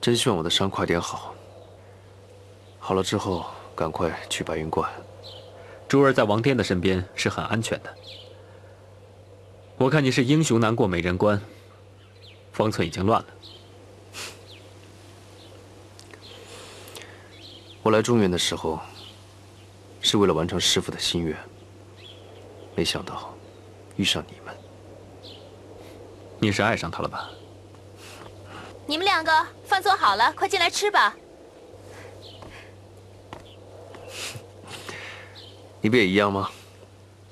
真希望我的伤快点好。好了之后，赶快去白云观。珠儿在王颠的身边是很安全的。我看你是英雄难过美人关，方寸已经乱了。我来中原的时候，是为了完成师傅的心愿。没想到，遇上你们。你是爱上他了吧？你们两个饭做好了，快进来吃吧。你不也一样吗？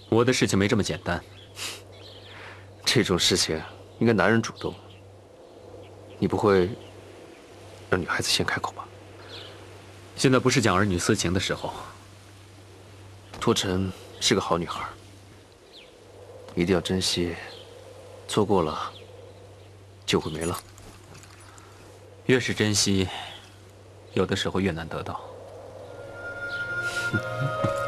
我的事情没这么简单。这种事情应该男人主动。你不会让女孩子先开口吧？现在不是讲儿女私情的时候。托尘是个好女孩，一定要珍惜，错过了就会没了。越是珍惜，有的时候越难得到。